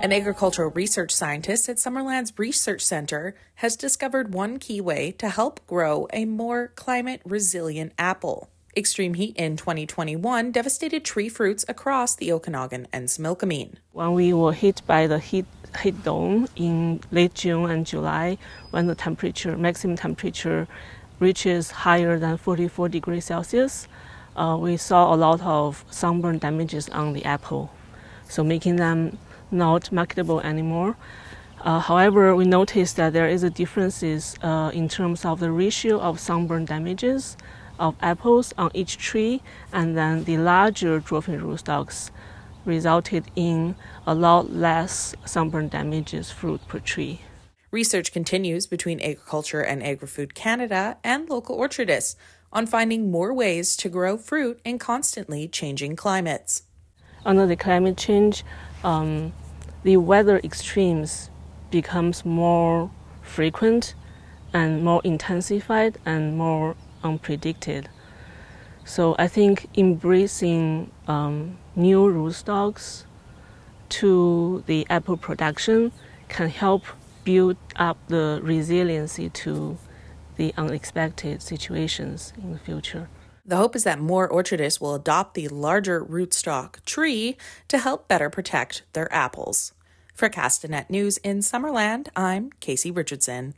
An agricultural research scientist at Summerland's Research Center has discovered one key way to help grow a more climate resilient apple. Extreme heat in 2021 devastated tree fruits across the Okanagan and Similkameen. When we were hit by the heat heat dome in late June and July, when the temperature, maximum temperature, reaches higher than 44 degrees Celsius, uh, we saw a lot of sunburn damages on the apple, so making them not marketable anymore. Uh, however, we noticed that there is a differences uh, in terms of the ratio of sunburn damages of apples on each tree, and then the larger dwarfing rootstocks resulted in a lot less sunburn damages fruit per tree. Research continues between Agriculture and Agri-Food Canada and local orchardists on finding more ways to grow fruit in constantly changing climates. Under the climate change, um, the weather extremes becomes more frequent and more intensified and more unpredicted. So I think embracing um, new rootstocks to the apple production can help build up the resiliency to the unexpected situations in the future. The hope is that more orchardists will adopt the larger rootstock tree to help better protect their apples. For Castanet News in Summerland, I'm Casey Richardson.